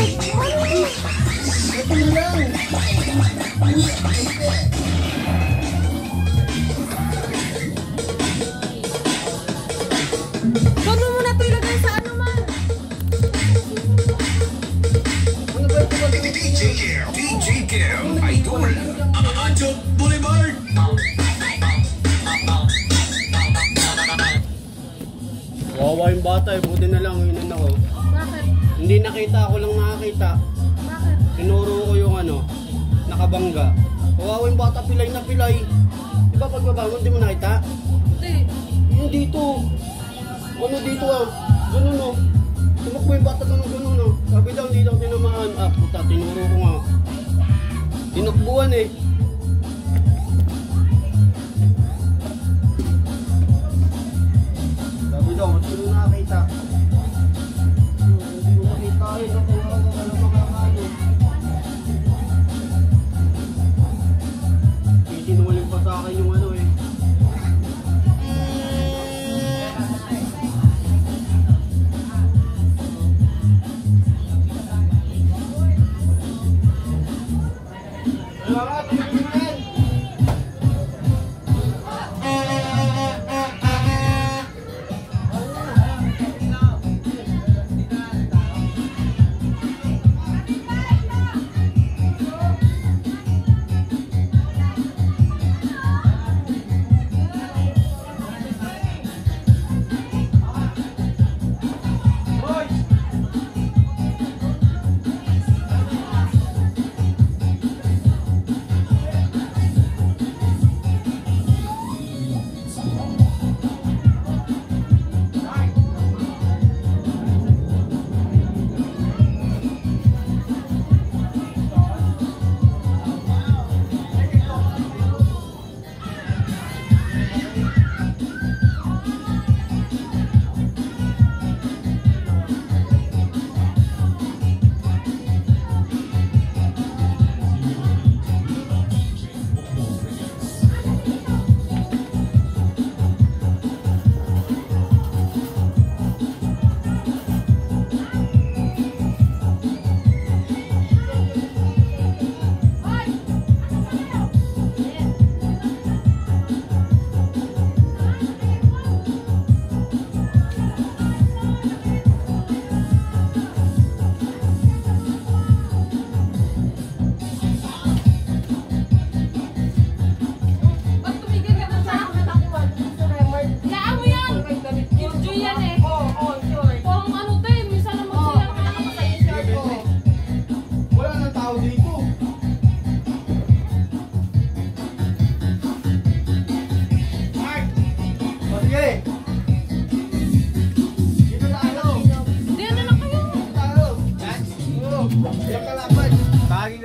Doon mo muna ito ilagay ano man. DJ Kim, DJ Kim, Idol, Adult Boulevard. Wawa yung bata eh, buti na lang, yun ako. Hindi nakita, ako lang nakakita. Bakit? Tinuro ko yung ano, nakabangga. Wawa yung bata, pilay na pilay. Di ba pagbabangon, di mo nakita? Hindi. Yung dito. Ano dito ah? Ganun oh. Tumakbo yung bata ganun ganun oh. Sabi daw, hindi daw tinamaan. Ah, puta, tinuro ko nga. Tinakbuhan eh.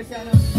Hindi, ano